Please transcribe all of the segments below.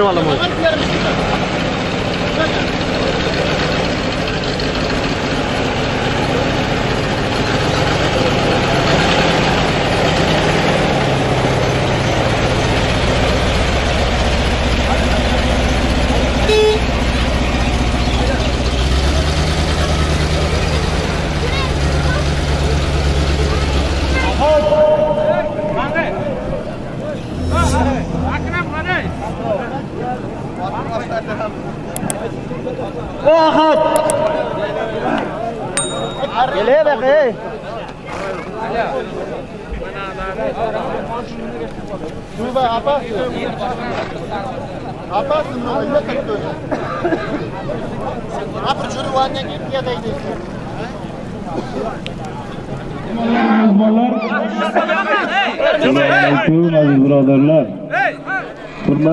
వాళ్ళము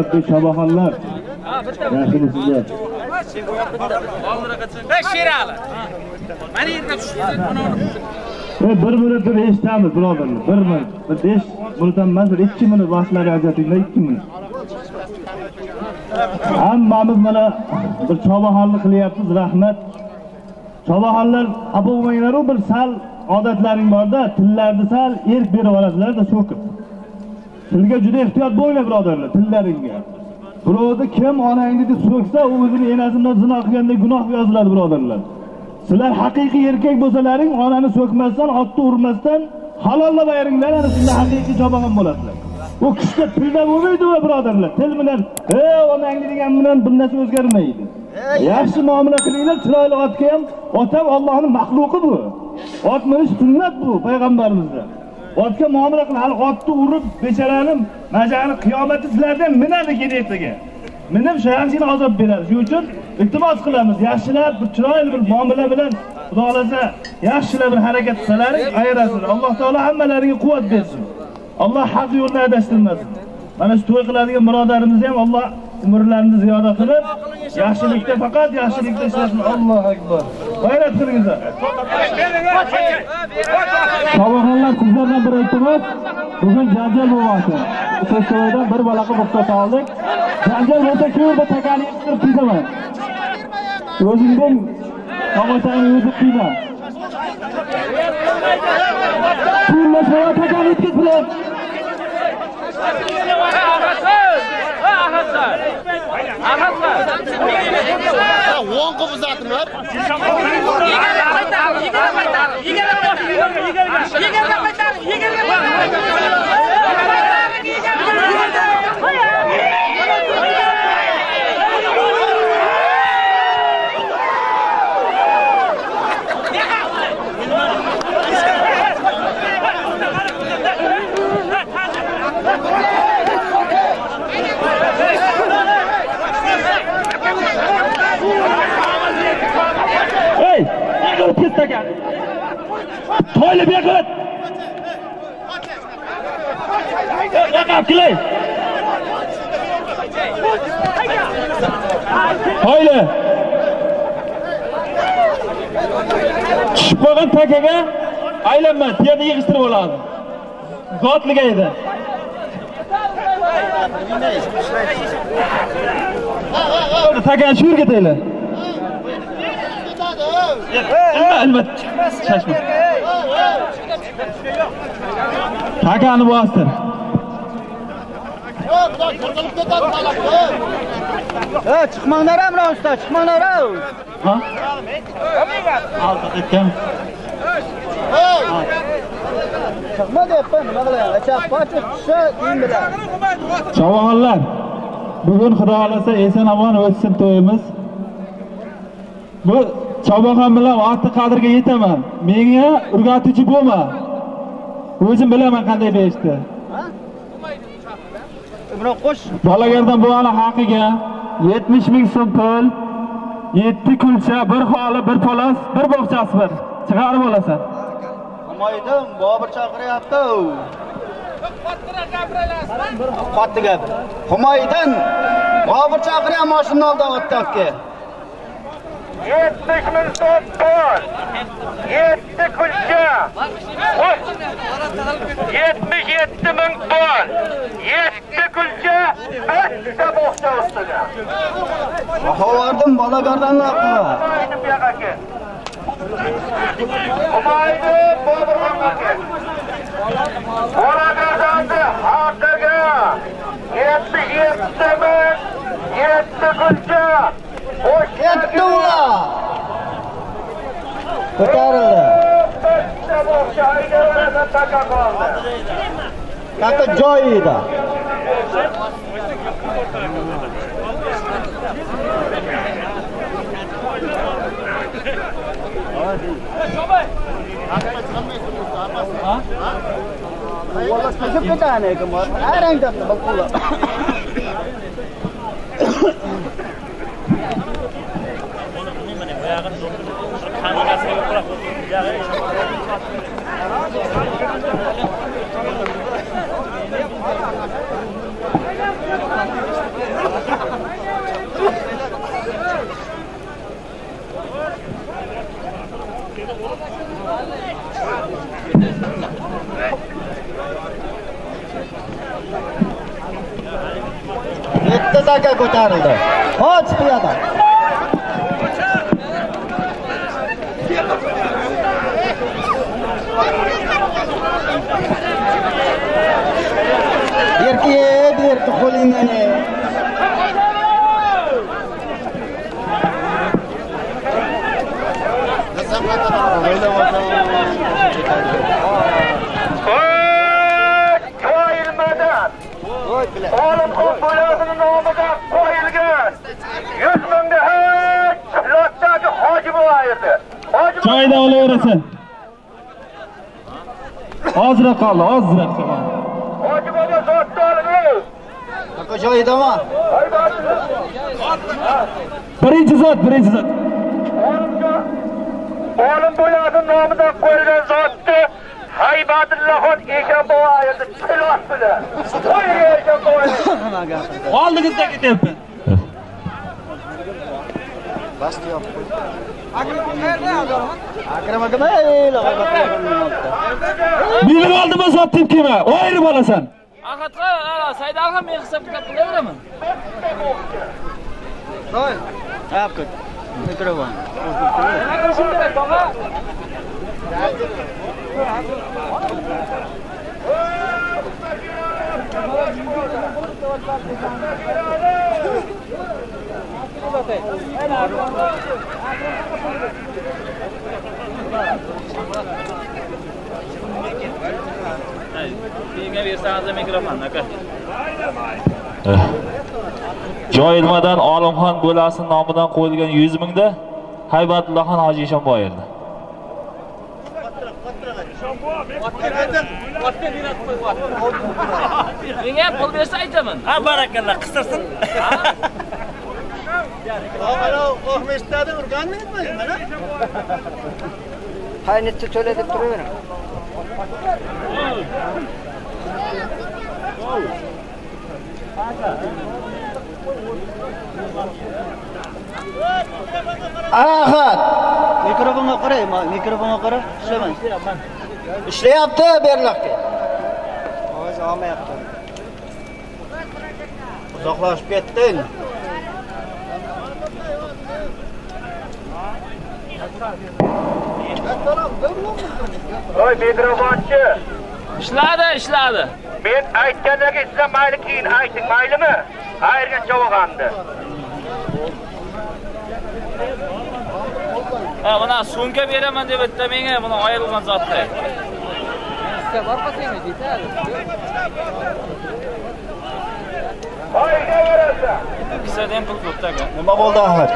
hurmatli shaboxonlar yaxshimisizlar Hey Sherali. Mana yerga tushdingiz bir minut bir eshitamiz birodarlar. Bir minut. Bir besh minutdan emas bir ikki minut vaqtlarini ajratinglar ikki minut. Hammamiz mana bir chobaxonlik qilyapmiz rahmat. Chobaxonlar xafa bo'lmanglaru bir sal odatlaring borda tillarni sal erk berib olasizlarda so'kib. Tilga juda ehtiyot bo'linglar birodarlar tillaringga. Birovni kim onangni deb so'ksa u o'zini enasidan zino qilgandek gunoh yoziladi birodarlar. Sizlar haqiqiy erkak bo'lsalaring onani so'kmasdan otni urmasdan halollab ayringlar ana shunda haqiqiy chobaxon bo'lasizlar u kishida tilda bo'lmaydi va birodarlar til bilan e onangni degan bilan bir narsa o'zgarmaydi. Yaxshi muomala qilinglar chiroyli otga ham ot ham ollohni maxluqi bu. Ot minish sunnat bu payg'ambarimizda otga muomala qilib hali otni urib bechorani majani qiyomati sizlardan minadi keyin ertaga minib shayxina azob beradi. Shuning uchun iltimos qilamiz. Yaxshilab bir chiroyli bir muomala bilan xudo xohlasa yaxshilab bir harakat qilsalaring ayirasizlar alloh taolo hammalaringga quvvat bersin. Alloh haq yo'lni adashtirmasin. Mana shu to'y qiladigan birodarimizni ham alloh umrlarini ziyoda qilib yaxshilikda faqat yaxshilikda ishlasin allohu akbar g'ayrat qilingizlar Shobaxonlar sizlardan bir iltimos, bugun janjal bo'lyapti. Festivaldan bir balaqa ruxsat oldik. Janjal bo'lsa shu yerda takani yiqtirib ketaman. O'zingdan tomoshani o'zi qiyma. Pullashma va takani yitkizib O'n qop uzatdilar. Hey! Yig'ilib ket takani. To'yli beqat. Yaqab Tushib qolgan takaga aylanma, tuyada yig'ishtirib oladi. Zotliga edi. Takani shu yerga tayla. Chashma. Takani bostir. Ha, chiqmanglar ham usta, chiqmanglar. Ha? Ketgan. Hey! Chiqma deyapman, nima qilaman? Achaq qochib tushsa, keyin bilan. Bugun xudo xolasa eson omon o'tsin to'yimiz. Bu chorbag'am bilan vaqtni qadriga yetaman. Menga o'rgatuvchi bo'lma. O'zim bilaman qanday berishni birov qo'sh. Bolagardan buvani haqiga yetmish ming so'm pul yetti kulcha bir xoli bir palos bir bog'chasi bor chiqarib olasan. Moydim bobur chaqiryapti qattiqroq gapiralasizmi qattiq gap. Humoyiddin bobur chaqiryapti moshinani oldi otdi. 70 ton, 7 kulça, 77 bin ton, 7 kulça, bitta boqcha ustiga. Xovardim bola gardanlar qila. Aytib yaqaga. Umaydi Boburxon aka. Bola gardandi haqiga 77 bin, 7 kulcha, Ketdi ular. Ko'tarildi. Ikkita bog'cha aydaverasa taka qoldi. Kaka joyida. एकता का गोटार होता है बहुत प्रिया था yerki qo'lingdan ye. Qo'yilmadan. Olim Qo'yilmadan nomidan qo'yilgan 100 mingga hech lotdagi hoji bo'laydi. Hoji joyida olaverasin ozroq qoldi ozroq qoldi hoji bobo zotni olib. Kaka joyidami? birinchi zot birinchi zot Olim bo'laydi nomidan qo'yilgan zotni Haybatullohon Eshonboyev tilot bilan. Qo'yilgan Eshonboyev. oldingizda ketyapti Basti yop. Akram akam ey meni oldima zot deb kelma ayirib olasan Axatqa, Saydal ham men hisobga qilaveraman. to'y Ap kut. Mikrofon. Nima qilishim kerak, tog'a? Menga bersangiz mikrofon aka. Joyilmadan Olimxon bo'lasi nomidan qo'yilgan 100 mingda Haybatullohxon Hoji Eshonboyevdi. Menga ham pul bersa aytaman. ha barakalloh qistirsin Qo'rqmishdan urgandingizmi mana? Qaynitsa to'la deb turavering. Ahad. Mikrofona qarayma, mikrofona qarab ishlamaydi. Ishlayapti, berliqqa. Ovoz olmayapti. Uzoqlashib ketding. Hoy mikrofonchi. Ishladi, ishladi. Men aytganlarga sizlar mayli keyin ayting, maylimi? Ayirgan chavog'amni. Ha, mana sumka beraman deb aytdi menga, buni ayrilgan zotda. Oyga berasan. Kisadan pul ko'pda aka. Nima bo'ldi, Ahad?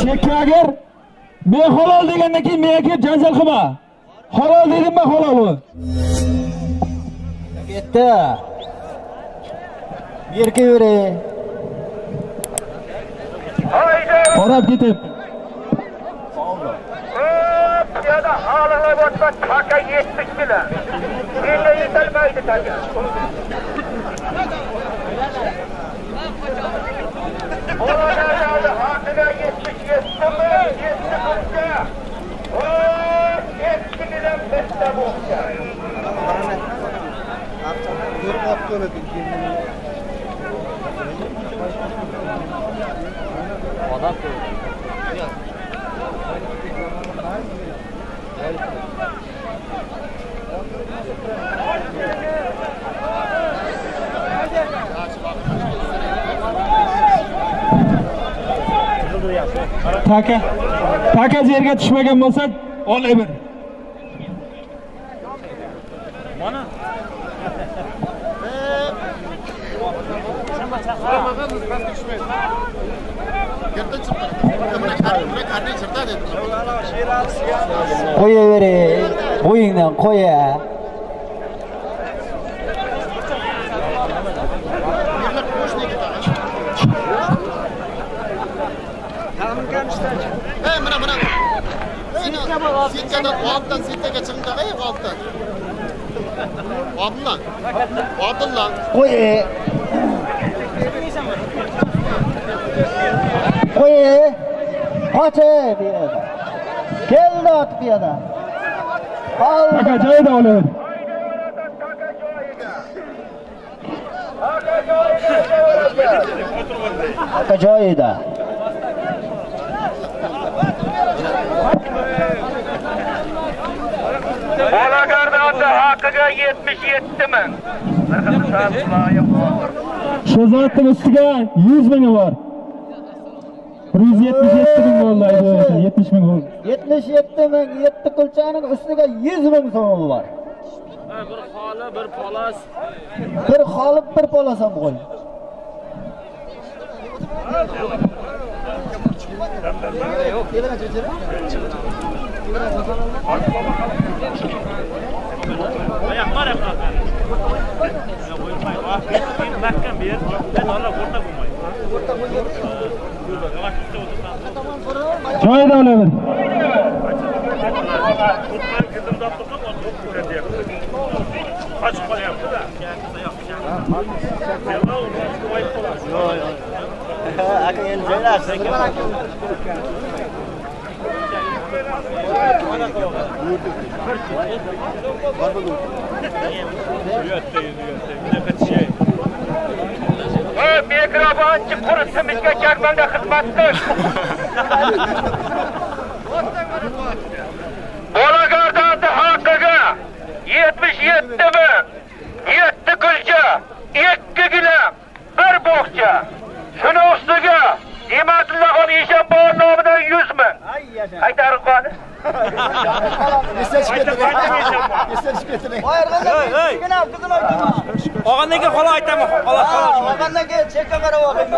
Chekka agar men behalol degandan keyin menga kelib janjal qilma. Halol dedimmi halol u Bitta. Yerga yuring. Qarab ketib Piyoda haliga o'tsa taka 70 bilan. Menga yetolmaydi taka. Oladagi haqiga 77 mi? 7 buncha. O, 7 bilan bitta buncha. taka taka yerga tushmagan bo'lsa olayver Yerdan Koyu veri, boyundan koyu. Hey, mana mana. Sitkadan, qoldan sitkaga chiqdi, ey qoldan. Qoldan. Qoldan lan. Qo'y. Qo'y. Qochi bu yerda. Keldi ot bu yerda. Al. taka joyida olaver Aka joyida. Bolagarda haqiga 77 ming. shu zotni ustiga 100 mingi bor 177 ming bo'ldi 70 ming bo'ldi 77 ming 7 kulchaning ustiga 100 ming so'm bor. bir xoli bir polos Bir xolib bir polasam qo'y. mahkam ber ben ona o'rta bo'lmaydi joyida olaver qochib qolyapti-da. Aka endi joylashsin. Ey, mikrofon qurisimizga karmanda xizmat qil. Bolagardan haqiga 77 ming, 7 kulcha, 2 gilam, 1 bog'cha. Shuni ustiga Ne'matullaxon Eshonboy nomidan 100 ming. Qaytarib qani. Og'andan keyin xola aytaman. Xola xola. Qandan keyin chekka qarab oqing.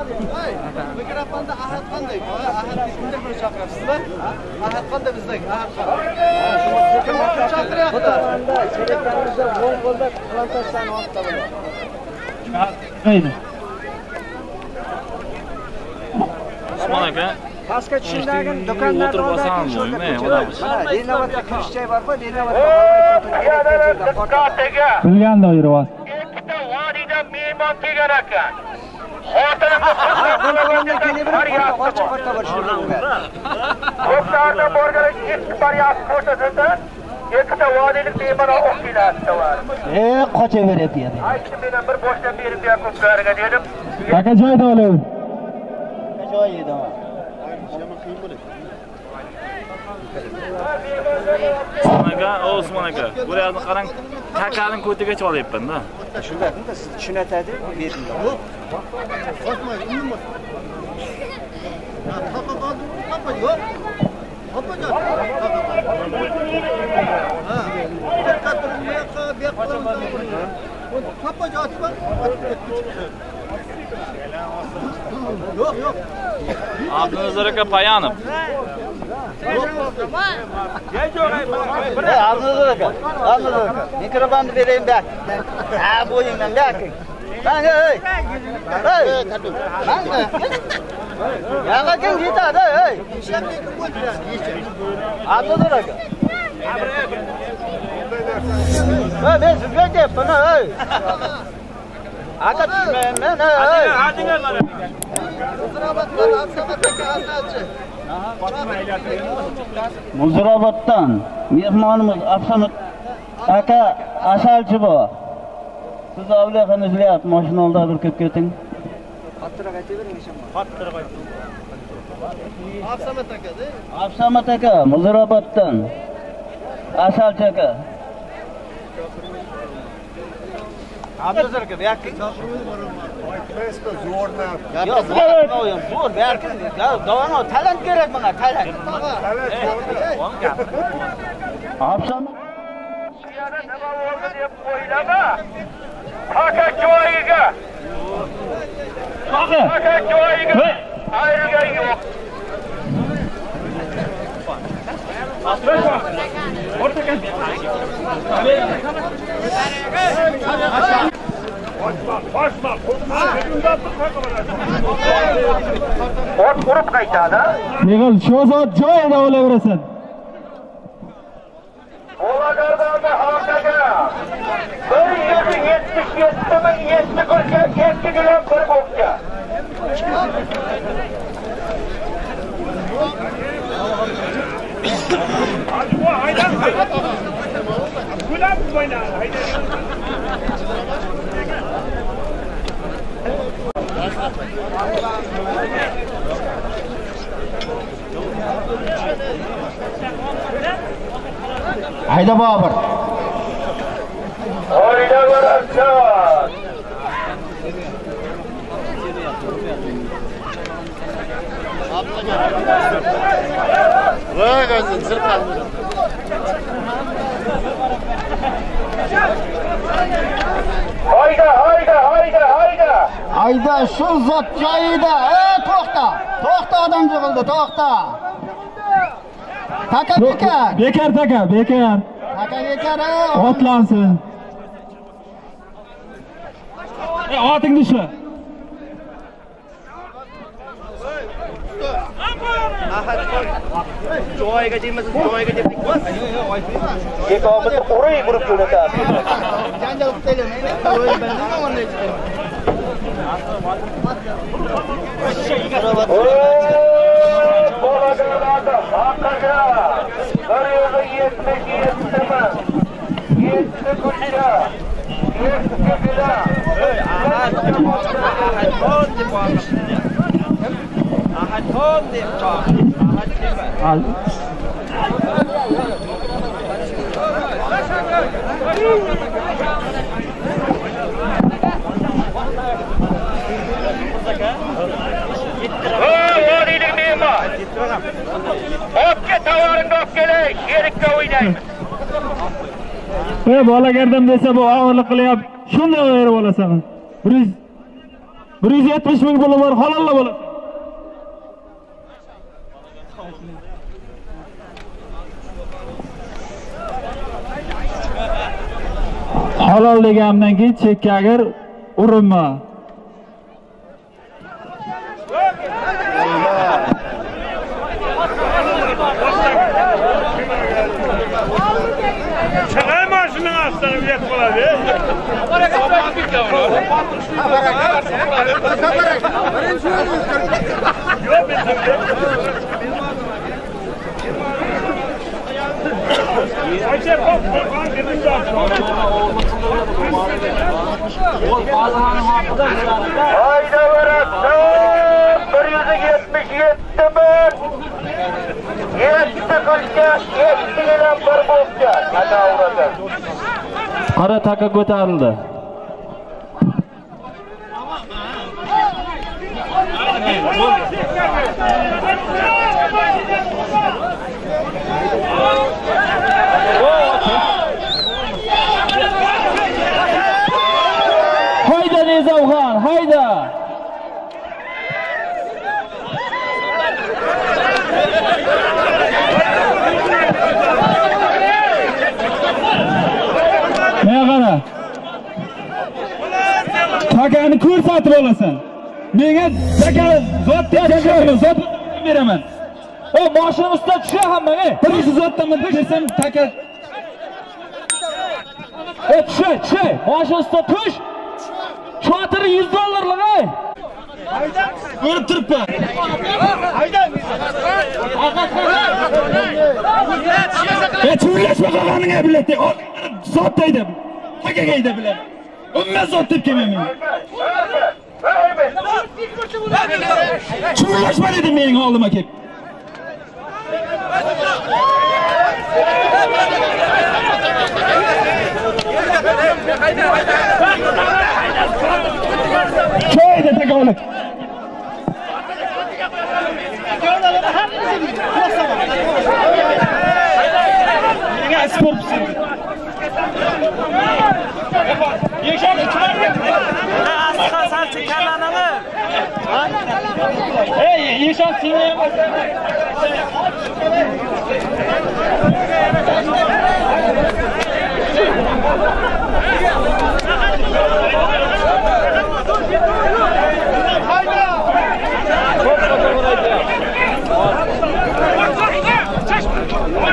Mikrofonda ahad qanday? Ahadni kimdir bir chaqirasizmi? Ahad qanday bizdagi? Ahad qanday? Kim chaqiryapti? Chelaklarimizni vo'ng qo'lda plantatsiyani ortda bo'ladi. mayli Usmon aka. pastga tushingdagi do'konlarni O'tirib olsam oldidagi sho'rda bo'lmaymi? ko'chalar. Odam Mana Lenovo'da kirish joyi bormi? Lenovo'da Piyadalar diqqatiga. bilgan doira bor Ikkita vodiydan mehmon kelgan ekan. Ko'plarni borgani ikki faryod ko'rsatsa, ikkita vodiylik olib keladi var. E, qochaveryapti yana. Aytdi meni bir boshlab berib ber ko'plariga dedim. aka joyida olaver Joyida. Usmon aka, o Usmon aka. Bularni qarang, kakaning ko'tigacha olyapman-da. Shunda siz tushunatadi, qoldi, yo'q. Yo'q. Ha. Bu yoqqa, bu yoqqa, atma. Yok yok. Abdunazar aka Payanov. Hey, Abdunazar aka. Abdunazar aka. Mikrofonni bereyim bak. Ha bo'yingdan bak. Lan hey. Hey. Lan. Yaga kim yetadi hey. Abdunazar aka. Ha men sizga deyapman hey. Aka tushmayman hey. Zirabatlar Absamatdagi asalchi. Muzrobotdan mehmonimiz Afsonat aka asalchi bor. Siz avliyoxon izlayapti, mashina oldida bir kelib keting. Qattiqroq aytavering Absamat aka-da. Afsomat aka Muzrobotdan asalchi aka. Abduzar aka, bu yoqqa Yo'q, zo'r, zo'r, bu yoqqa davano talant kerak bunga, talant. Afsomat Yana nima bo'ldi deb o'ylama. Haka joyiga. Haka joyiga. Ayrilgan yo'q. Ot urib qaytadi. Yig'il, shu zot joyida olaverasan. Olagardan hakaga. Bir yuz yetmish yetti ming yetti kurga ikki bilan bir bo'pcha. Hayda Bobur. Oynaverarsan. Voy gözün sır kaldı. Hayda hayda hayda hayda. Ayda shu zot joyida. Ey to'xta. To'xta odam jig'ildi, to'xta. Taka bekar. Bekar taka, bekar. Taka bekar. ey. Otlansin. E, otingni ushla. Yekomni uray urib jo'natadi. Janjal qilib taylamaydi. O'yin bilan o'ynaydi. Bolagarlarda haqqiga bir yuz yetmish yetti ming yetti Otga tovaringni olib kelay, sherikka o'ynaymiz. E, desa bu og'irlik qilyapti. Shunday berib olasan. 100 170 ming puli bor, halolla bo'ladi. Halol deganimdan keyin chekkaga urinma. Chiqay Haydaverarsan bir yuz yetmish yetti ming yetti kuncha yetti bilan bir bo'lsa, Qada uradi. Qora taka ko'tarildi. Hayda Menga qara. Takani ko'rsatib olasan. Menga takani zot zot beraman. O moshina ustida tushar hammaga Birinchi zotdan desam taka e tushar tushar moshina ustida tush choatiri yuz dollarlik ey ko'rib turibman. Ya churlashma qolganingga biladi. Zot deydi. Takaga deydi biladi. Umma zot deb kelmayman. Churlashma dedim mening oldimga kelib. Joyda takolik. Menga sport Ey, yeshon senga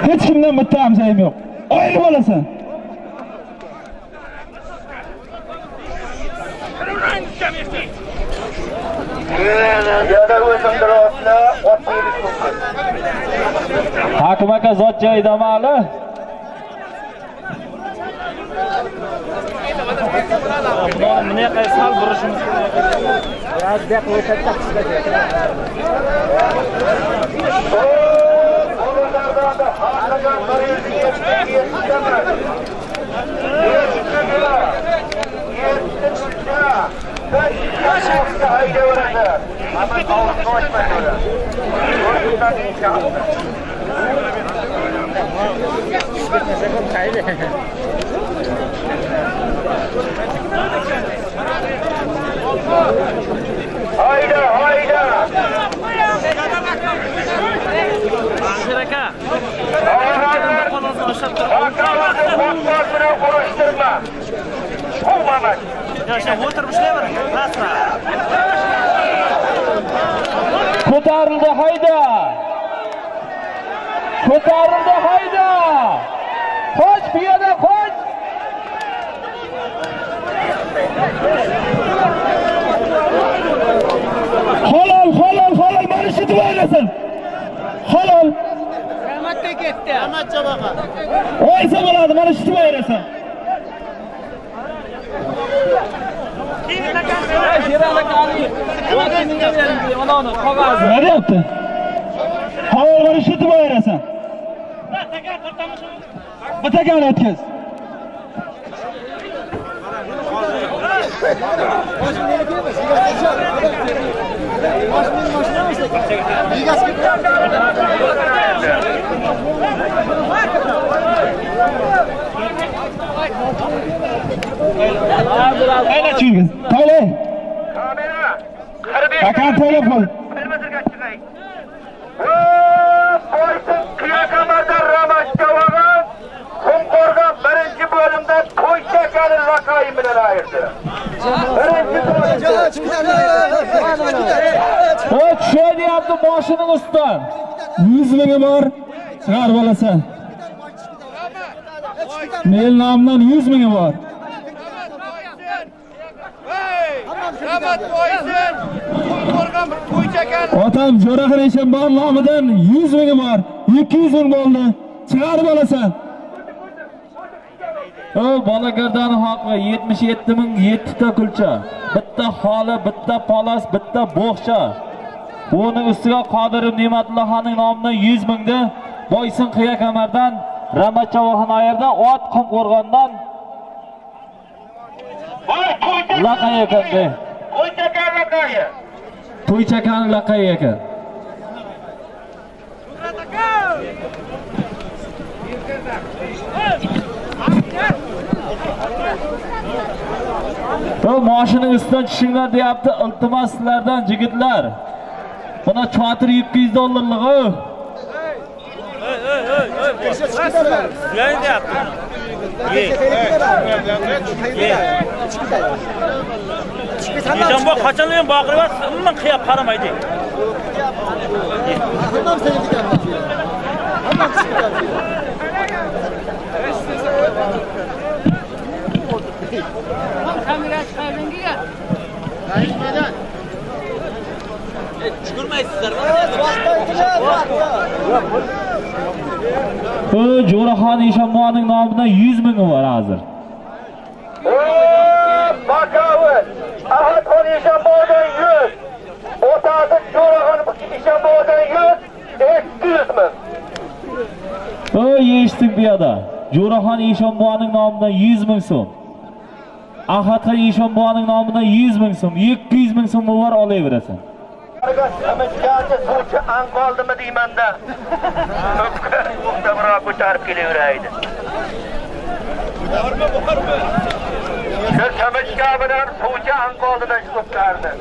Hech kimdan bitta hamsayim yo'q. Oylab olasan. Hakim aka zot joyidami hali bunaqa sal burishimiz kerak Oğullardan da harlagan hayda Hayda hayda. O'tirib ishlayver rasman ko'tarildi hayda ko'tarildi hayda qoch piyoda qoch Halol, halol, halol, mana shu deb o'ylasin. Halol. Rahmatga ketdi. Rahmat javoba. O'ysa bo'ladi, mana shu deb o'ylasin. Nima deyapti? Halol, mana shu deb o'ylasin. Bitta gap o'tkiz. Qayda chiqingiz? To'ylay. Kamera. Harbiy. Akan to'ylab qo'y. Bilmasirga chiqay. Qo'ysin birinchi bo'limda to'y bilan. Birinchi deyapti moshining ustidan 100 mingi bor. Chiqarib olasan. Mel nomidan 100 mingi bor. Otam Jo'rahir Eshonbon nomidan 100 mingi bor. 200 ming bo'ldi. Chiqarib olasan. o bola gardani haqi 77 ming 7 ta kulcha bitta xoli bitta polas bitta bo'g'cha buning ustiga qodirov ne'matullaxonning nomidan 100 mingni boysin qiya kamardan ramachavoxon ayerda ot qumqo'rg'ondan Voy to'y laqay ekanda to'y shakari raqoyi. to'ychakani laqay ekan Bu mashinaning ustidan tushinglar deyapti. Iltimos sizlardan yigitlar. Buna chotir 200 dollarlik o. Ulan deyapti. Nishonboy qachon men boqiryapsiz, umuman qiyab qaramaydi. Bu Jo'raxon Eshonboyning nomidan 100 mingi bor hozir. Eshonboydan 100. Otasi Jo'raxon Eshonboydan 100. 200 ming. Bu yerda. Jo'raxon Eshonboyning nomidan 100 ming so'm. Ahadxon Eshonboyning nomidan 100 ming so'm, 200 ming so'm bor olaverasan. Kamishgacha suvchi ang qoldimi deymanda. To'xtabroq ko'tarib kelaveraydi. Shu kamishga bilan suvchi ang qoldidan to'xtardi.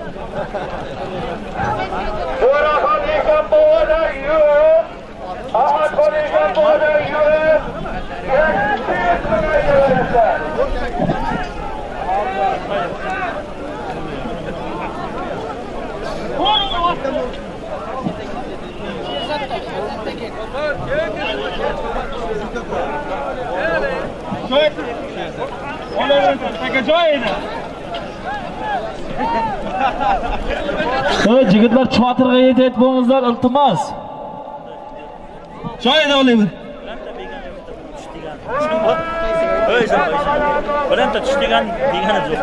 Jo'raxon Eshonboyda yo'q. Ahadxon Eshonboyda yo'q. O yigitlar chotirga yetib bo'lingizlar iltimos. olayman O'y, bironta tush degan degani yo'q.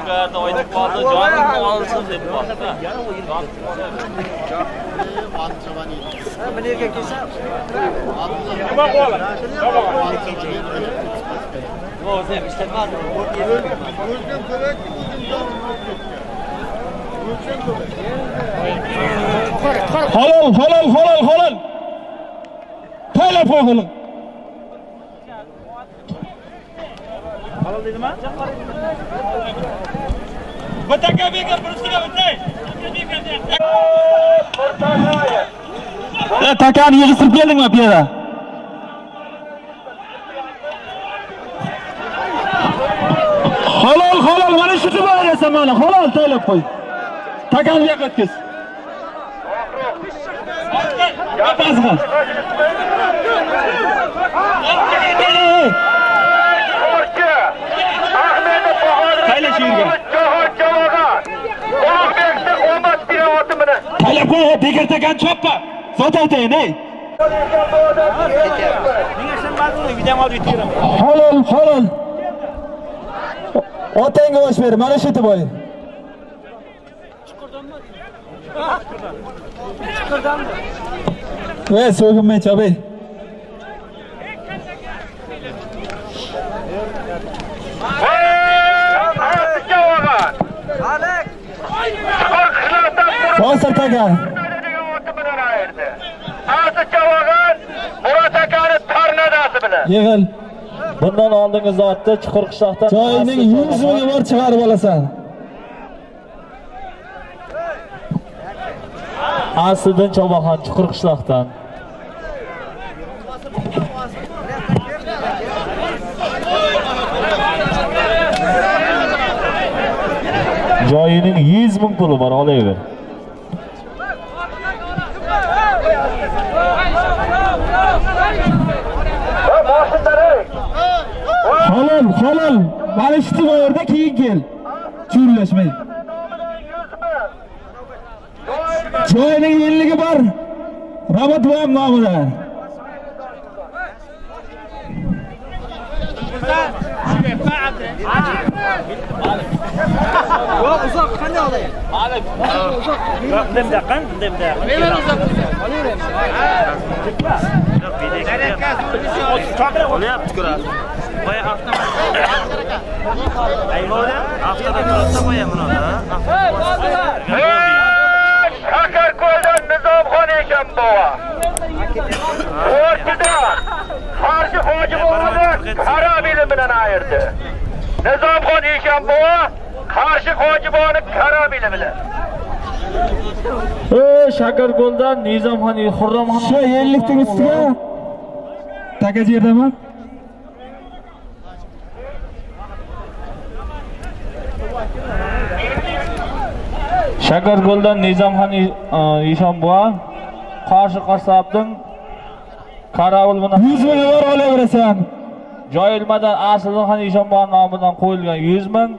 Yukarıda oynadık vardı, canım alsın hep Halal halal halal halal. Hala poğalı. Halol deydimi? Bataka beka burisiga o'tay. E takani yig'ishtirib keldingmi bu yerda? Halol halol mana shu berasan mana halol taylab qo'y. Takani bu yoqqa o'tkiz. Yapasizmi? Sportchi Ahmedov Bahodir Qayla shu yerga. Jahon Javogan Ulug'bekni omad tilavati bilan Taylab qo'y, bekar takani choppa. Zot aytayin, ey. Menga ishonmadingmi? Videom olib yetiraman. Halol halol. Otangga osh ber, mana shu boy. Ve so'kinmay chopay. Javogan Hozir taka. Aziz Javogan Murat akani tornadasi bilan Yig'il. Bundan oldingi zotda chuqur qishloqdan Joyining 100 mingga bor chiqarib olasan. Aslidan Chobaxon chuqur qishloqdan. Joyining 100 ming puli bor, olaver. Halol, halol. Mana shu yerda keyin kel. chuvillashmay Joyining 50 bor. Robot bilan nomidan. yo'q uzoq qanday olay bunday bunday qan bunday bunday olyapti ko'rasiz boya haftada turibdi boya buni shakarko'ldan nizomxon eshonbovo o'rtidan qarshi hojibovni karam ilm bilan ayirdi nizomxon eshonbovo qarshi hojibovni karam ilm bilan e shakarko'ldan nizomxon xurramxon shu ellikning ustiga taka yerdami shakarko'ldan nizomxon eshonboy qarshi qassobning qarovul bilan yuz ming bor olaverasan joyilmadan aslixon eshonboy nomidan qo'yilgan 100 ming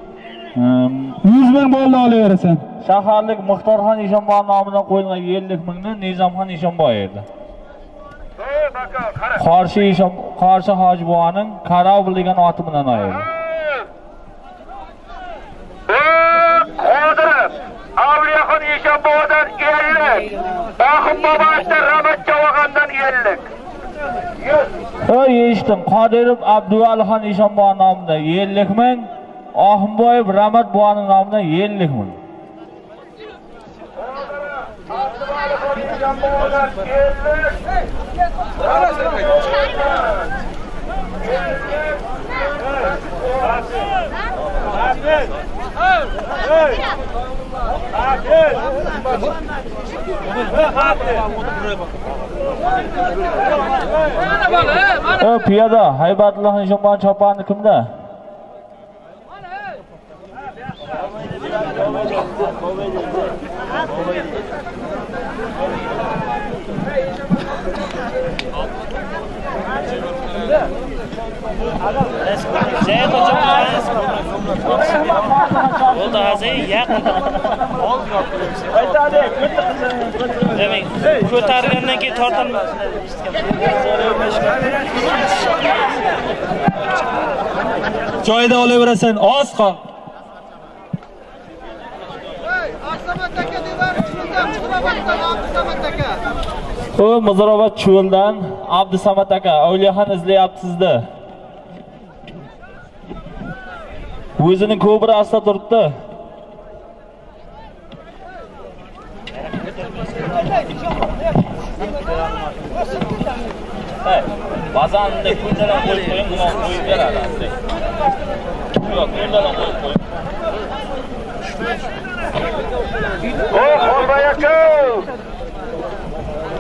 ehm, yuz ming bo'ldi olaverasan shaharlik muxtorxon eshonboy nomidan qo'yilgan 50 mingni nizomxon eshonboy edi qarshi qarshi hojiboning qarovul degan oti bilan oyildi hozir avliyaxon eshonbovodan ellik. Oxim boboshdan ramat chavag'andan ellik. Ey eshitdim. Qodirov abduvalixon eshonboy nomidan 50 ming. Ohimboyev ramat buvaning nomidan 50 ming. Ey piyoda haybatullohni jumon chopani kimda? Zeyt hocam, bo'ldi hozir yaqin. Demak ko'targandan keyin tortolmas joyida olaverasan oz qol. Ahsamat aka devar abdusamad aka u muzorobat cho'ldan abdusamad aka avliyaxon izlayapsizda o'zini kobrasida turibdi. Bazanni ko'ndalan qo'yib qo'ying buni qo'yib beradi. Yo'q ko'ndalan qo'yib. Qo'ying voy xolbay aka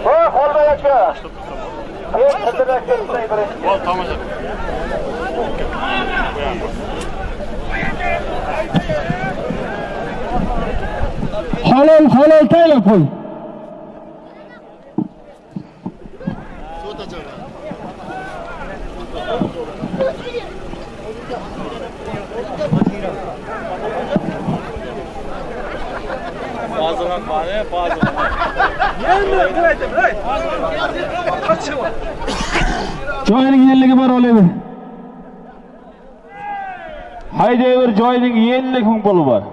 voy xolbay aka birinchi halol halol taylab qo'y Bazılar bana, bazılar. joyining eligi bor olaver Haydayver joyining 50 ming puli bor.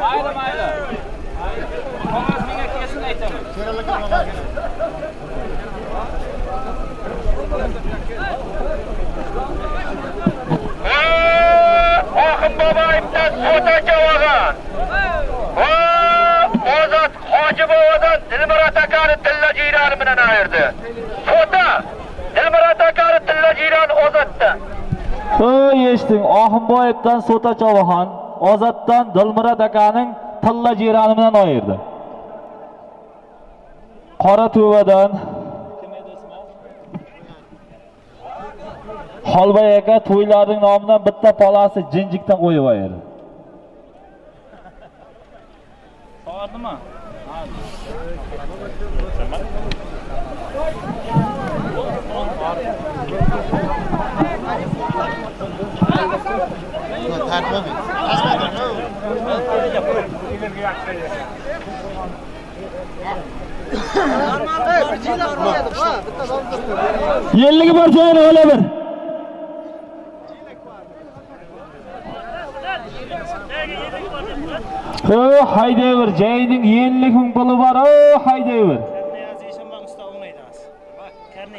Mayli, mayli. Qog'oz menga kelsin aytaman. oxim boboyevdan so'ta chavag'an ozod hojibovadan dilmurat akani tilla jiyrani bilan ayirdi so'ta dilmurat akani tilla jiyrani ozoddan Ey eshiting, Ohimboyevdan So'ta Chovaxon, Ozoddan Dilmurod akaning tilla jirani bilan oyirdi. Qora Tuvadan Xolbay aka to'ylarning nomidan bitta polasi jinjikdan qo'yib oyirdi. Soatnimi? Ey, bir jiyla qo'yadi, ha, bitta nomzod. Yelligi bor joyini ola bir. O haydayver, joyining 50 ming puli bor. O haydayver.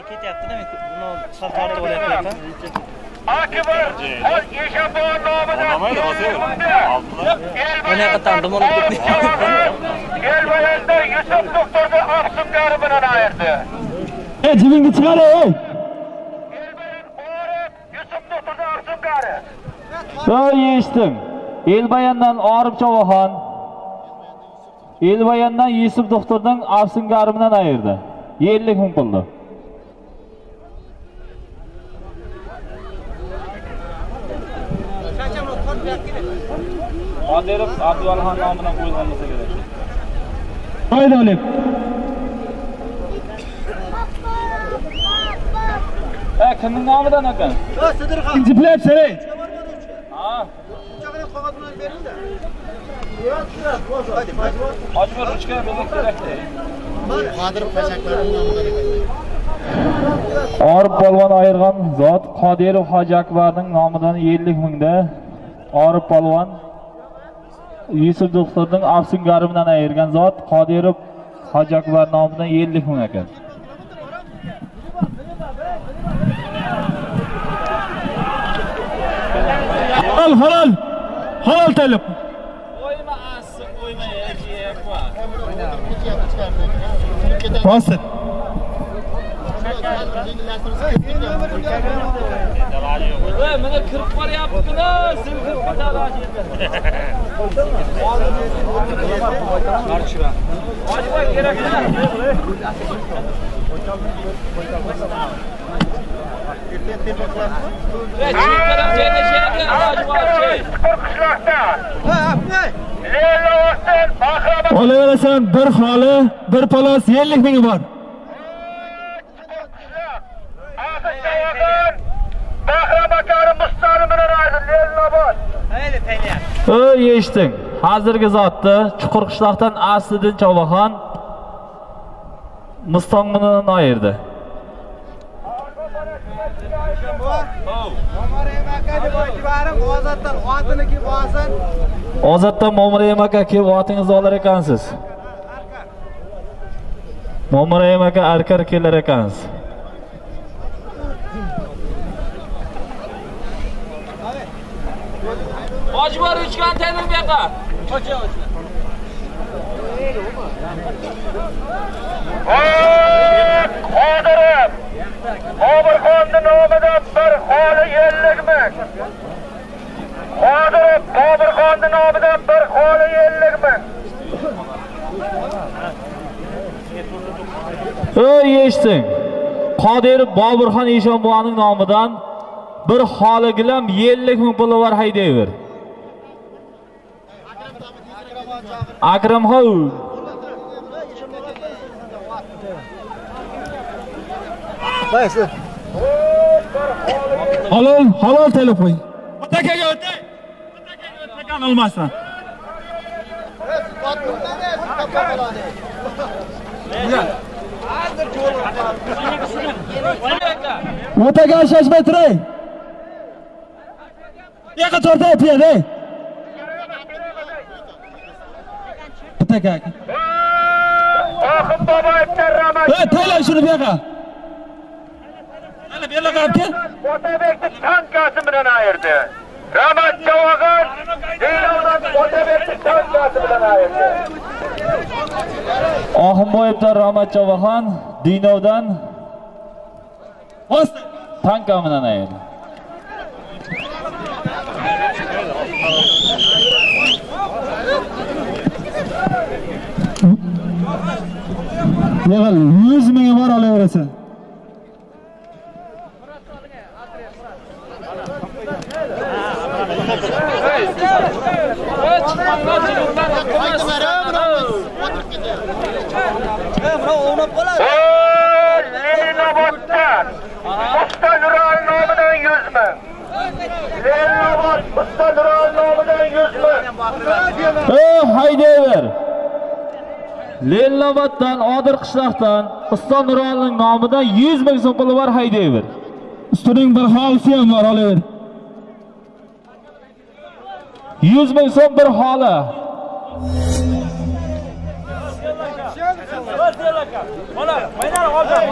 Ketyapti-da, men buni sal tortib olyapman. Akbar, hol Eshonboy nomidan Mana yoqqa tandim olib ketdi. Elbayanda Yusuf doktorga Afsungari bilan ayirdi. Ey jibingni chiqar ey. Elbayan Orif, Yusuf doktorga Afsungari. O eshitdim. Elbayandan Orif Chovaxon Elbayandan Yusuf doktordan Afsingari bilan ayirdi. 50 ming pulni. Qodirov Abdulxon nomidan qo'yilgan bo'lsa kerak. Hayda olib. Ha, kimning nomidan ekan? Jiplab saray. Ha, qog'oz bilan bering-da. ochma ruchka bizga kerakda. Qodirov Pashaklarning nomidan ekan. Orif polvon ayirgan zot Qodirov Hoji Akbarning nomidan 50 mingda Orif polvon Yusuf doktorning Afsungari bilan ayirgan zot Qodirov Hoji Akbar nomidan 50 ming ekan. Halol, halol. Halol talab. Qo'yma mana kirib qolyapti-ku, sen kirib ketadi Hojibay kerakmi? Qishloqda. Leylovosdan Bahramat Olaverasan bir xoli, bir palos 50 mingi bor. Afsungari Bahramakari Mustani bilan ayirdi. Leylovos. Ey eshiting. Hozirgi zotni Chuqur qishloqdan Asliddin Chovaxon Mustong bilan ayirdi. Aka deb aytib barim ozoddan xotini kelib. Ozoddan Mo'mirayim aka kelib otingizni olar ekansiz. Mo'mirayim aka arkar kelar ekansiz. Bor 3 konteyner bu yoqqa. Qodirov. Boburxonni nomidan bir xoli 50 ming. Qodirov Boburxonni nomidan bir xoli 50 ming. Ey eshiting. Qodirov Boburxon Eshonboyning nomidan bir xoli gilam 50 ming puli bor haydayver. Akramxon Halol, halol talab qo'y. Otakaga o'tay. O'takan olmasdan. O'taga shoshmay turay. Yoqqa tortay piyoda. Otaka. Oxim Boboyevdan Ramazon Ey, taylan shuni bu yoqqa. Ana bu yoqqa olib kel. Otabekni tankasi bilan ayirdi. Ramat Javog'an Deylovdan Otabekni tankasi bilan ayirdi. Oxunboyevdan Rahmat Chovaxon Dinovdan tanka bilan ayirdi. Yig'il 100 mingga bor olaverasan. Leninoboddan Usta Nural nomidan 100 ming. Leninobod Usta Nural nomidan 100 ming. Ey haydayver. Lelloboddan, Odir qishloqdan Usta Nurolning nomidan 100 ming so'm puli bor haydayver. Ustining bir holisi ham bor, olaver. 100 ming so'm bir holi. Mana, maynani oldim.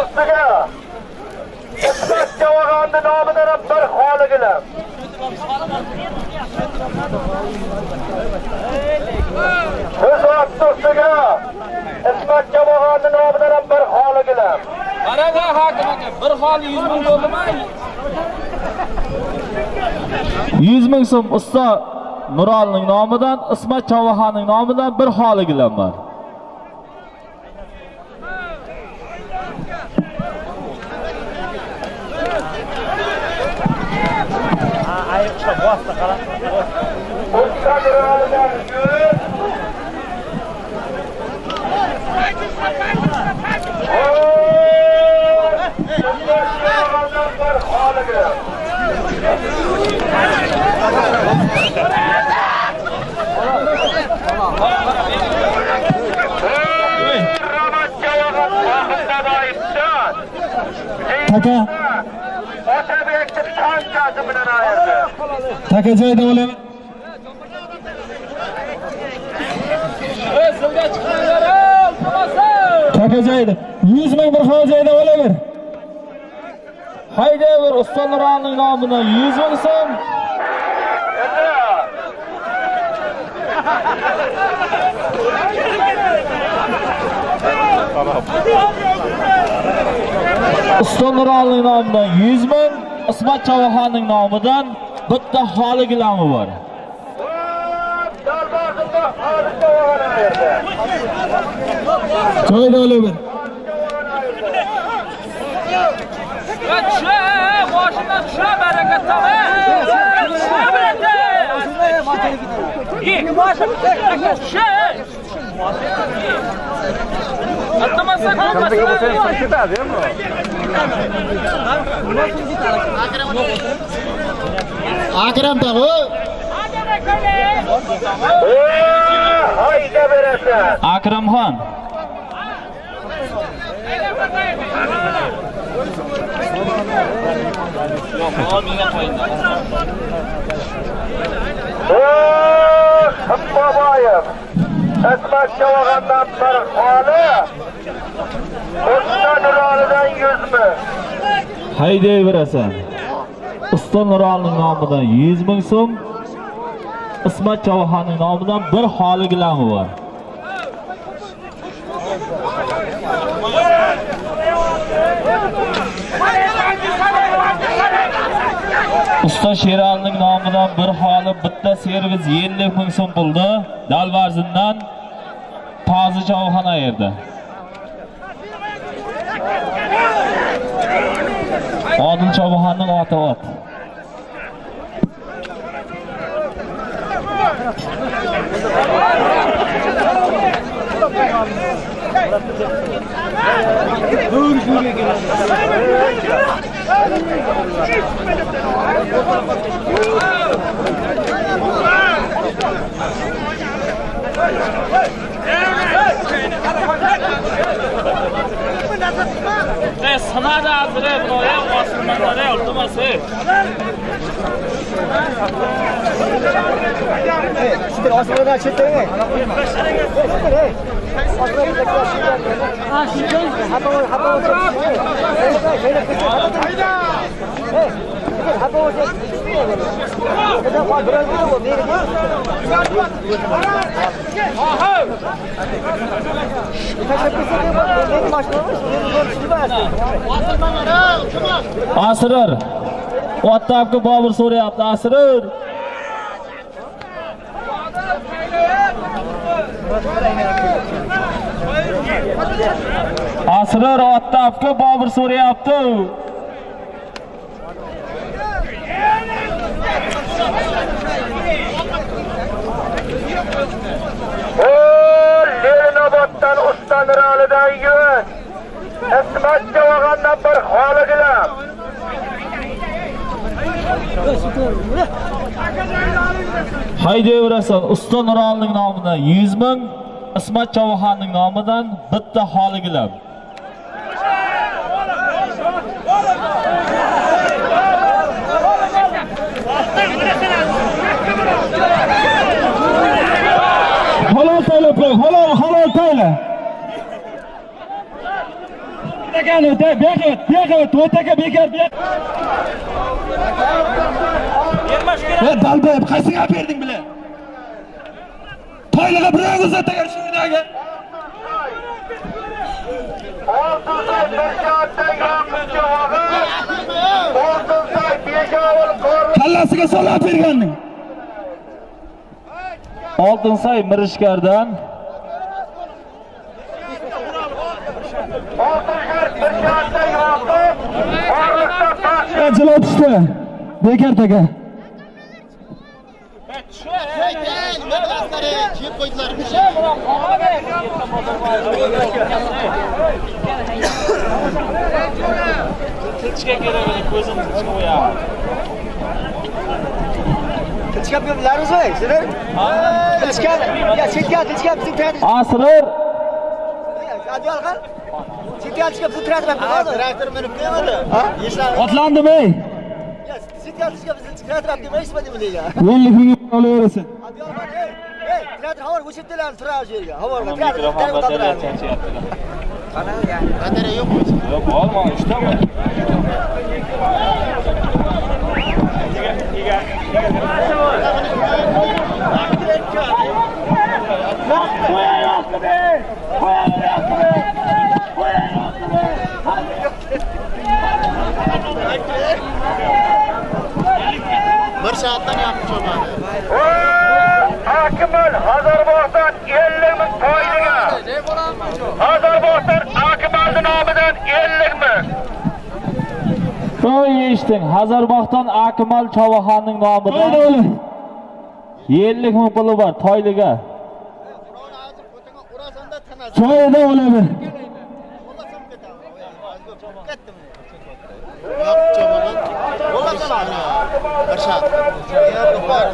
Ustiga ismat javog'onni nomidan bir xoligilar ko'z osti ustiga ismat javog'onni nomidan bir xoligilar Qaraga hokim aka, bir xol 100 ming bo'ldimi? 100 ming so'm usta Nurolning nomidan, Ismat Chavaxonning nomidan bir holi bor. Ayiqcha bosdi, qara. usta nurolidan yuz bir xoligilar Ramat javog'at Vahiddadoyevdan Taka, taka joyda olaver. Taka joyda. 100 ming bir hol joyda olaver. Haydayver usta Nurolning nomidan 100 ming so'm. Usta Nurolning nomidan 100 ming, Ismat Chavaxonning nomidan bitta holi gilami bor. Joyda olaver. Tusha, boshimdan. Tusha biladi. Ye, boshim tusha. Atmasa Akram tog'a. Hayda berasan. Akramxon. Himmoboyev. Ismat bir xoli. Usta Nuronidan 100 ming. Haydayverasan. Usta Nurolning nomidan 100 ming so'm, Ismat Chavaxonning nomidan bir holi gilami bor. Usta Sheralning nomidan bir holi bitta servis 50 ming so'm puldi. Dalvarzindan Tozi javxona erdi Odil Chavaxonning oti ot. Eh, Hey! Buraya osmanlara iltimos. Şükür asmadan çektirin. Ha şükür. Hapa hapa çektirin. Şöyle şöyle. Hey. Hapa çektirin. Kadar var biraz bu var. Asrar. WhatsAppga Bobur so'rayapti, Asrar. Asrar WhatsAppga Bobur so'rayapti. sultonlar olidan yurt ismat javag'andan bir xoligilar haydayverasan usta nurolning nomidan yuz ming ismat javohonning nomidan bitta xoligilab bu yoqqa o't o't aka bekor e dalba qaysiga olib berding shu Oltinsoy Mirshodning Yoqub javobı. Oltinsoy Bejovul Qo'rg'on kallasiga solib olib berganding oltinsoy mirishkardan Qo'rg'onda Toshkent e jilo tushdi bekor taka nima qilasizlar jiyib kerak edi ko'zim tilchga qo'yardi Tilchkab bilarizmi sizlar? Tilchkab, ya chetga tilchkab bizim asror Tilchkab bizim tayyor. Traktor minib? Yeshlar. otlandimi tilchkab bizim tayyor demaysizmi nima deyga? ellik ming olaverasan. Ey, traktor havo ko'chibdilar turar yerga. Havo qal. mikrofon batareyasi Traktor. chanchyaptilar batareya yo'q qo'ysin yo'q bor mana uchtami bir soatdan yapmış olmadı Akmal Hazarbog'dan 50 ming foydaga. Hazarbog'dan Akmalning nomidan 50 ming. to'y eshitding hazarbog'dan akmal chavaxonning Qo'ydi nomidan o'g'lim 50 ming puli bor toyliga joyida o'laver Qo'llasam ketadi. Ketdimi? Yo'q cho'maman bir soat Ya bor.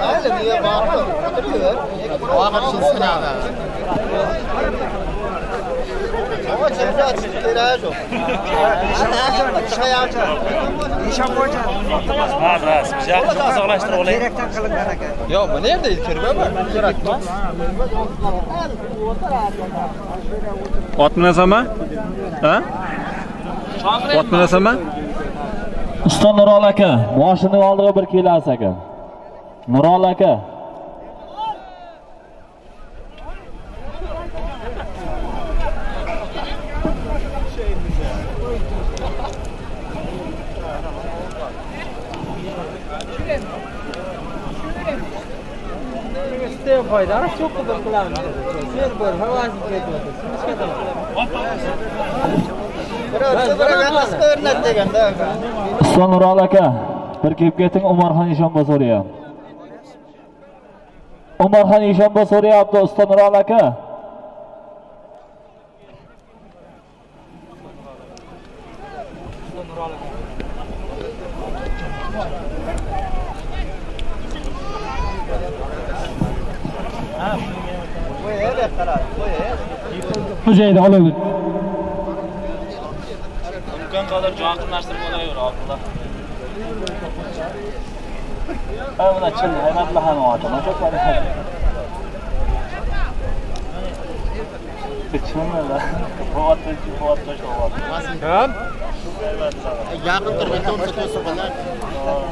Mayli, niya bormi? O'tirib. Ama cemre açık ha bas yaxshi uzoqlashtirib olaylik Kerakdan qilingan ekan. Yo, mana yerda kirmaymi? ot minasanmi ha ot minasanmi usta nurol aka boshini oldiga bir kelasiz aka. Nurol aka. Bir bir nasıl örnek deganda. Usta nurol aka bir kelib keting umarxon eshonbo so'rayapti umarxon eshonbo so'rayapti usta nurol aka dükkan kadar yakınlaştırmadan yor Abdullah. Evin açıldı. Hemen lahan o adama. Çok var. Çıkmıyor da. Bu atı, bu atı çok var. Tamam. Yakın turbette onu satıyorsun bana.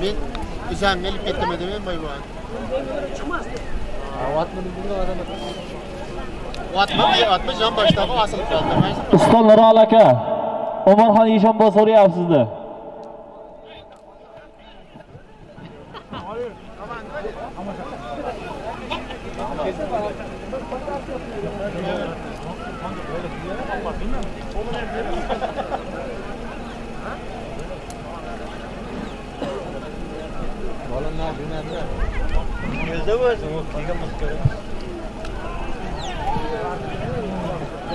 Ben güzel gelip gittim edemem mi bu an? Çıkmaz. Atmadım bunu aramadım. Atma, atma can başta bu asıl kaldı. Ustanları alaka. 오만한 이션버 소리 없으드 Balonlar bilmem ne. Gözde varsın o kıyga maskara.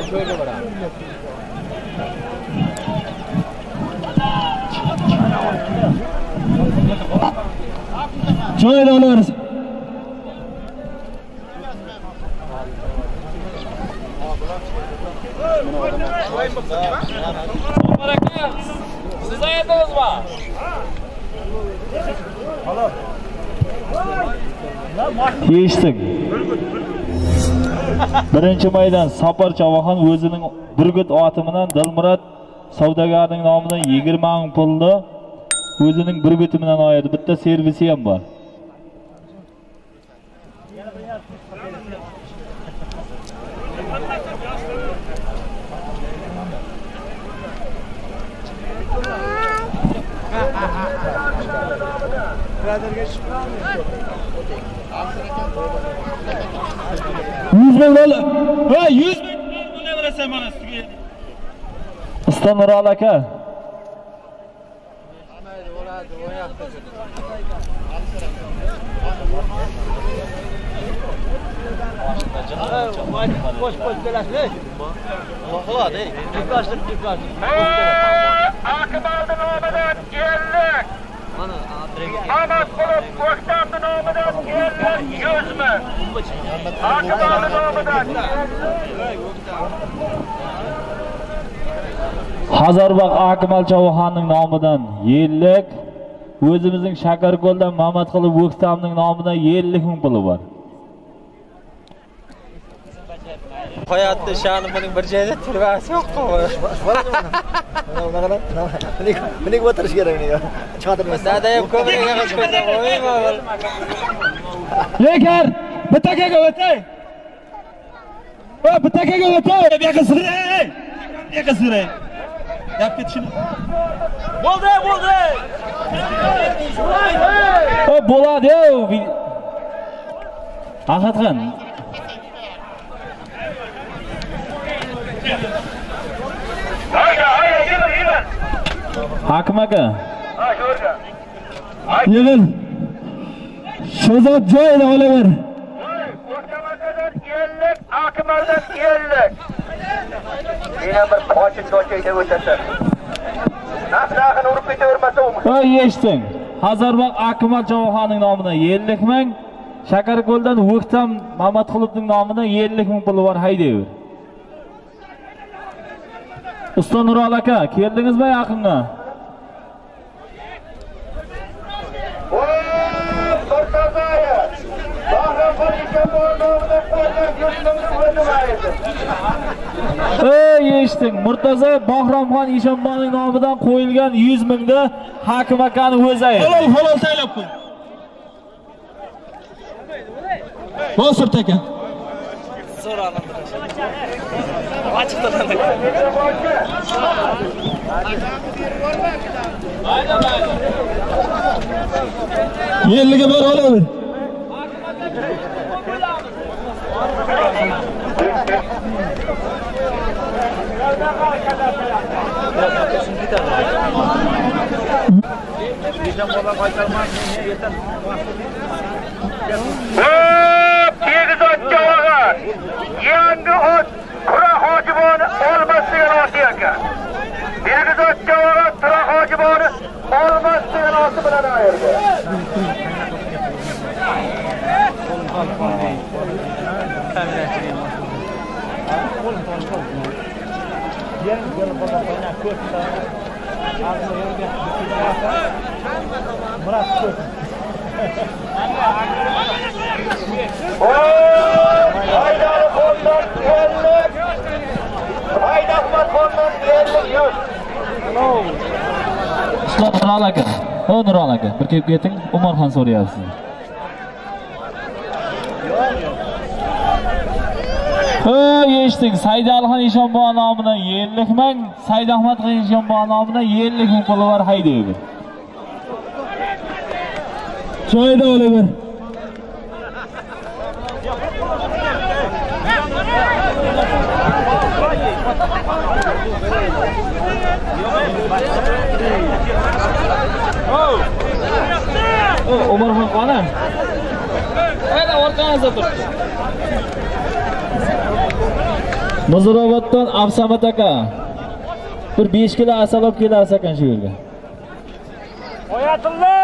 Şöyle var abi. joyini olamiz umar aka siz aytdingizmi eshitdik. Birinchi maydon sapar javohon o'zining burgut oti bilan dilmurod savdogarning nomidan yigirma ming pulni o'zining burguti bilan oyadi bitta servisi ham bor. Yuz ming bola ha yuz ming bo'laverasan mana ustiga usta nurol aka Boş boş belasın. Bakla değil. Dikkaştır dikkaştır. Akbaldı nomidan ellik. Ahmet Bulut Ko'ktamdi nomidan ellik yuz ming. Akbaldı nomidan Hazarbaq Akmal Chavaxonning nomidan yellik o'zimizning Shakarko'ldan Mamatqulov O'ktamning nomidan 50 ming puli bor. Hayatda shani buning bir joyda turvasi yo'q. Buning o'tirish kerak? Chodirmas. Dada ham ko'mrik yog'och qo'ysa qo'yma. Lekar, bitta akaga o'tay. Va bitta akaga o'tay. Bu yoqqa siray. Bu yoqqa. Gap ketishini. Bo'ldi, bo'ldi. O bo'ladi-yu. Ahadxon. Haydi haydi yig'il yig'il. Hakim aka. Ha shu yerga. Yig'il. Shu zot joyida olaver. Ko'ktamakadan ellik, Akmaldan ellik. Yana bir qochib cho'chayda o'tasan. Nafsahini urib ketavermasa u Voy eshiting. Hazarbaq Akmal Chavaxonning nomidan 50 ming, Shakarko'ldan O'ktam Mamatqulovning nomidan 50 ming pul bor haydayver. Usta Nurol aka, keldingizmi yaqinga? Ey eshiting, Murtazo Bahromxon Eshonboning nomidan qo'yilgan 100 mingni Hakim akani o'zi aytdi. Halol, halol saylab qo'y. Bosir aka. Yerliga bor olaver. Yangi ot Tura hojiboni olmas degan oti aka. Tegizot javog'i Tura hojiboni olmas degan oti bilan ayirdi. Haydar Xondan 50. Haydar Ahmad Xondan 50 100. Usta Nurol aka. O Nurol aka, bir kelib keting. Umarxon so'rayapsiz. Ho'y eshiting, Saidalxon Eshonboy nomidan 50 ming, Saidahmadxon Eshonboy nomidan 50 ming puli bor haydaydi. Joyda olaver. O Umarxon qani? Qayda orqangizda tur. Muzrobotdan Afsamat aka. Bir 5 kilo asal olib kelasiz ekan shu yerga. Oyatullo!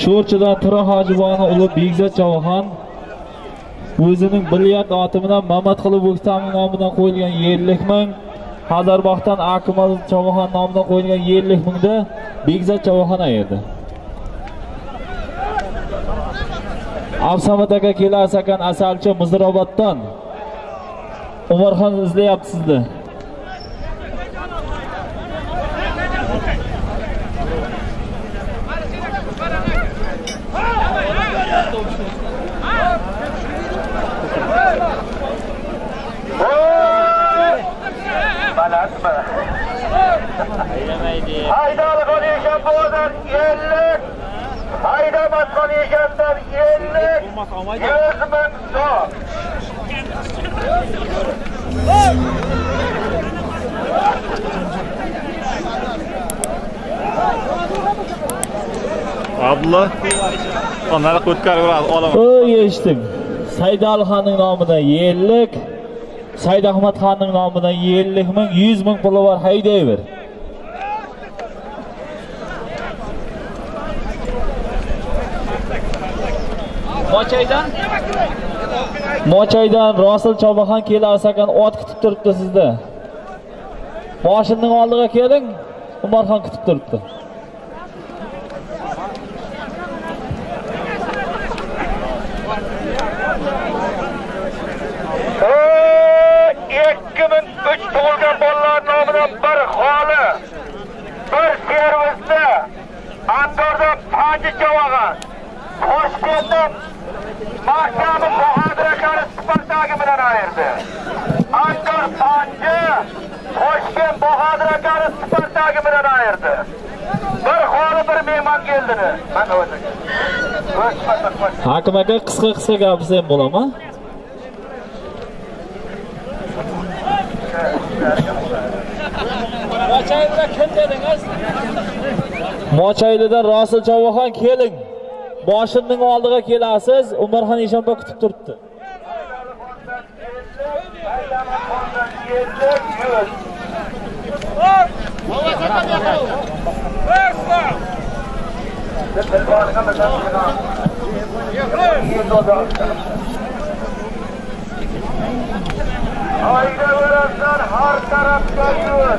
sho'rchidan tira hojiboni ulug' begzod chavaxon o'zining bilyard oti bilan mamatquli bo'kstamning nomidan qo'yilgan yerlik ming hazarbog'dan akmal chavaxon nomidan qo'yilgan yerlik mingda begzod chavaxon ayirdi Absamat aka kelasiz ekan asalchi Muzroboddan. Umarxon izlayapti sizni. Balandmi? Haydali qo'ygan bo'lgan ellik. Haydamas qo'ygandan ellik. Yuz ming so'm. Abdulla nariqqa o'tkazib olaman Oy eshitdim. Saydalxonning nomidan yerlik, Said Ahmad xonning nomidan yerlik ming, 100 ming puli bor haydayver. Mochaydan? Mochaydan Rosil Chobaxon kelar ekan, ot kutib turibdi sizda. Moshinning oldiga keling, Umarxon kutib turibdi. ikki ming uch tug'ilgan bolalar nomidan bir xoli bir servisda andijonda panji chavag'an toshkentda mahkami bahodir akani spartagi bilan ayirdi andijon panji toshkent akani spartagi bilan ayirdi bir xoli bir mehmon keldini o'zi Hakim aka qisqa qisqa gapirsa ham bo'ladimi? Mochaylidan Rosil Chovaxon keling. Boshimning oldiga kelasiz. Umarxon Eshonboy kutib turibdi. Haydi Vıraslar her taraf geliyor.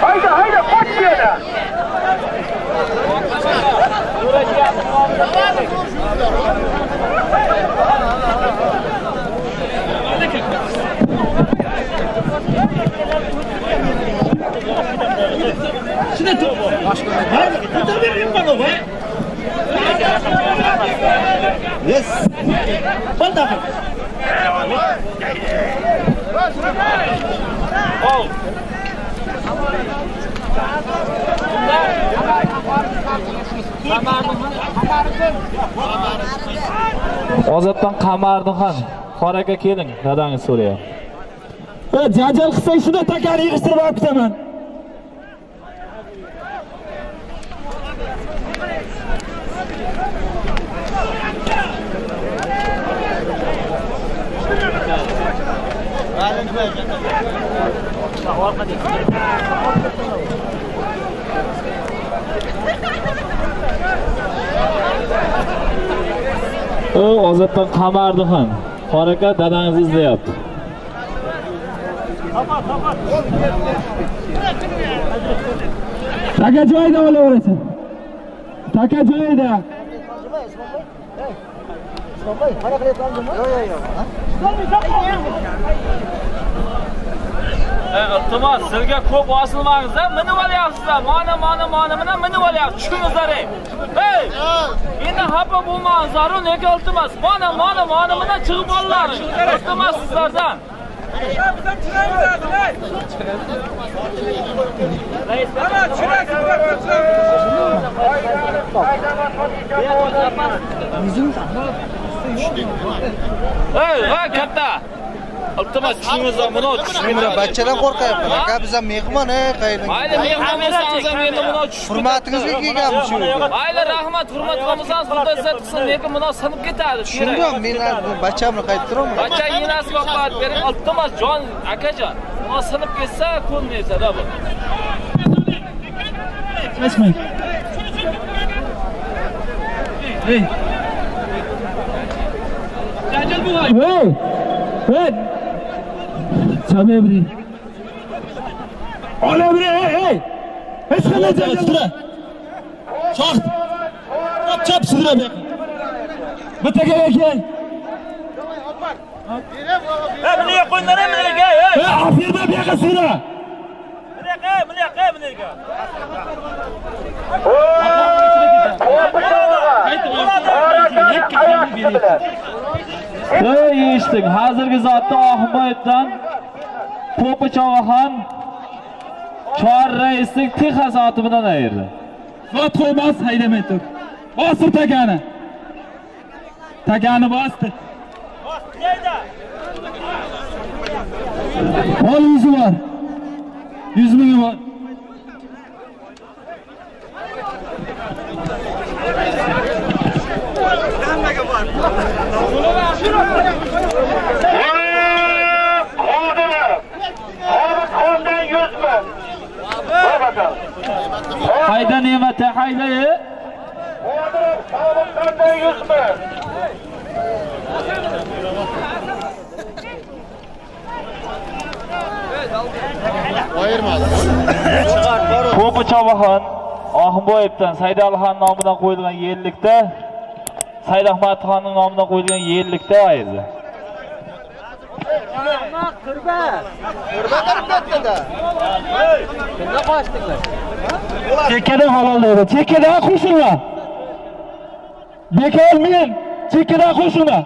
Haydi haydi koş bir yere. Şimdi tut. Haydi, tutabilirim bana be. Yes. Bana bak. Ozoddan qamardixon Qor aka keling, dadangiz so'rayapti. E, janjal qilsang shunda takani yig'ishtirib olib ketaman. U Ozoddan Qamarnixon. Qor aka dadangizni izlayapti. Taka joyida olaverasan. Taka joyida. Yo'q, yo'q, yo'q. İltimos sizga ko'p osilmangizlar minib olyapsizlar mana mana mana bilan minib olyapsiz tushuningizlar ey endi xafa bo'lmangizlaru lekin iltimos mana mana mana bilan chiqib olinglar iltimos sizlardan ey ey katta iltimos tushuningizlar buni tushuningizlar Bachchadan qo'rqyapman. Aka biz ham mehmon, ey, qayerdan? mayli mehmon bo'lsangiz ham endi buni tushunib Hurmatingizga kelganmiz shu mayli rahmat hurmat qilmasangiz xudo izzat qilsin lekin buni sinib ketadi Tushundim, men bachamni qaytib turaman. bacha enasiga ovqat bering iltimos jon akajon buni sinib ketsa ko'nmaysada bu Kaçmayın. Hey. Hey. Hey. Çabuk biri. Ola biri hey hey. Hiç kadar çabuk sıra. Çak. Çap çap sıra be. Bitti gerek gel. Ha, buni yo'q qo'yinglar, ey, buni yo'q, ey, ey. Hey afirma bir yakın sıra. Buni yo'q, ey, buni yo'q, ey, buni yo'q. ey eshiting hozirgi zotda ohimboyevdan to'pi chovaxon chor raisning texas oti bilan ayirdi Ot qo'ymas haydamay tur. Bosib takani. Takani bosdi. Bos, neydi? Mol yuzi bor. 100 mingi bor. Qo'ldilar. Hozir qo'ldan 100 ming. Bak bakalım. Hayda ne'mati hayda e. Hozir Sobitxondan 100 ming. Ayırmadı. to'pi chovaxon ohimboyevdan saydalixon nomidan qo'yilgan yerlikda saidahmadxonning nomidan qo'yilgan yerlikda ayirdi Qurba qurba qurbatdida Kimga qochdinglar? Chekkadan halol deydi. Chekkadan qo'shinglar. Bekor men. Chekkadan qo'shinglar.